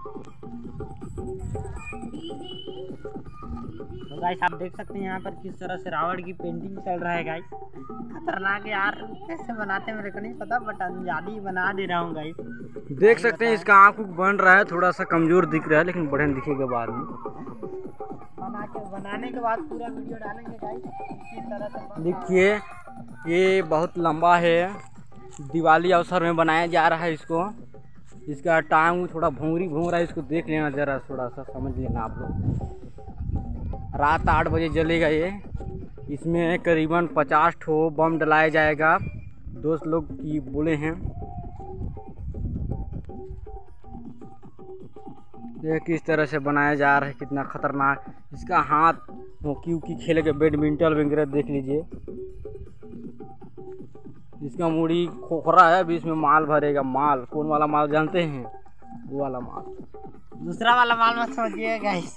तो गाइस आप देख सकते हैं यहाँ पर किस तरह से रावण की पेंटिंग चल रहा है गाइस खतरनाक यार। कैसे बनाते मेरे को नहीं पता बट अंजादी बना दे रहा हूँ गाइस देख सकते हैं इसका आँख बन रहा है थोड़ा सा कमज़ोर दिख रहा है लेकिन बढ़िया दिखेगा बाद में। बना के बनाने के बाद पूरा वीडियो डालेंगे गाइस। देखिए ये बहुत लंबा है। दिवाली अवसर में बनाया जा रहा है इसको। इसका टांग थोड़ा भूरी घूम रहा है, इसको देख लेना जरा थोड़ा सा, समझ लेना आप लोग। रात आठ बजे जलेगा ये। इसमें करीबन पचास ठो बम डलाया जाएगा। दोस्त लोग की बोले हैं। ये किस तरह से बनाया जा रहा है, कितना खतरनाक। इसका हाथ हॉकी उकी खेलेगा बैडमिंटन वगैरह देख लीजिए। इसका मूड़ी खोखरा है, अभी इसमें माल भरेगा, माल। कौन वाला माल जानते हैं? वो वाला माल। दूसरा वाला माल मत समझिए गाइस